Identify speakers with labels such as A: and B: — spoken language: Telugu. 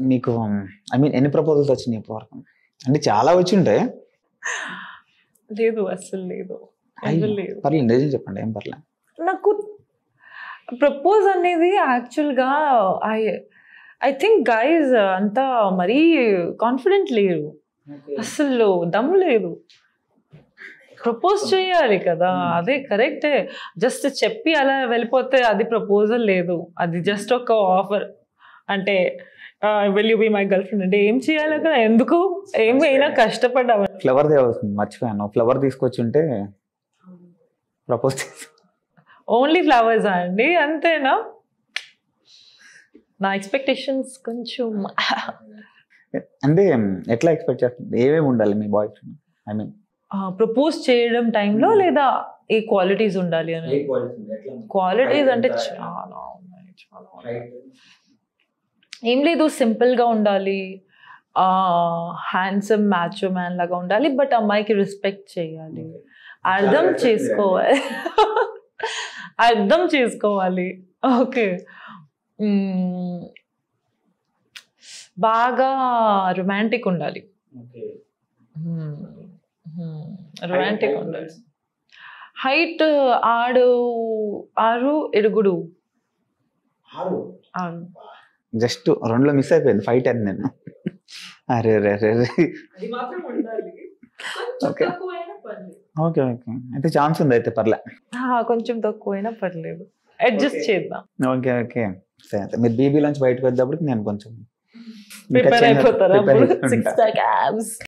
A: మీకు ఐ మీన్ ఎన్ని ప్రపోజల్స్ వచ్చినాయి ఇప్పటివరకు? అంటే చాలా వచ్చి ఉంటాయి
B: లేదు. అసలు లేదు.
A: పర్లేదు నిజం చెప్పండి ఏం పర్లేదు.
B: నాకు ప్రపోజ్ అనేది యాక్చువల్గా ఐ ఐ థింక్ గైజ్ అంతా మరీ కాన్ఫిడెంట్ లేరు. అసలు దమ్ లేదు. ప్రపోజ్ చేయాలి కదా అదే కరెక్టే జస్ట్ చెప్పి అలా వెళ్ళిపోతే అది ప్రపోజల్ లేదు. అది జస్ట్ ఒక ఆఫర్ అంటే will you be my girlfriend అంటే ఏం చేయాలి అక్కడ? ఎందుకు? ఏమైనా కష్టపడ్డాము
A: ఫ్లవర్ మర్చిపోయాను. ఫ్లవర్ తీసుకొచ్చి ఉంటే ప్రపోజ్
B: ఓన్లీ ఫ్లవర్స్ అండి? అంతేనా? నా ఎక్స్పెక్టేషన్స్ కొంచెం
A: అంటే ఎట్లా ఎక్స్పెక్ట్ చేస్తుంది ఏమేమి ఉండాలి మీ boyfriend I mean
B: propose చేయడం టైంలో లేదా ఏ క్వాలిటీస్ ఉండాలి అని? క్వాలిటీస్ అంటే చాలా ఉన్నాయి చాలా ఉన్నాయి. ఏం లేదు సింపుల్గా ఉండాలి. హ్యాండ్సమ్ మ్యాచో మ్యాన్ లాగా ఉండాలి బట్ అమ్మాయికి రెస్పెక్ట్ చేయాలి. అర్థం చేసుకోవాలి. అర్థం చేసుకోవాలి. ఓకే. బాగా రొమాంటిక్ ఉండాలి. రొమాంటిక్ ఉండాలి. హైట్ ఆడు ఆరు ఎడుగుడు ఆరు.
A: జస్ట్ రెండులో మిస్ అయిపోయింది. ఫైట్ అని నేను. అరే అరే అరే అరే.
B: అది మాత్రం ఉండాలి.
A: Okay. ఓకే ఓకే అయితే ఛాన్స్ ఉంది అయితే పర్లే.
B: కొంచెం తక్కువైనా పర్లేదు. అడ్జస్ట్ చేద్దాం.
A: ఓకే ఓకే సరే అయితే మీరు బీబీ లంచ్ బయటకు వచ్చేటప్పటికి నేను కొంచెం
B: ప్రిపేర్ అయిపోతారా?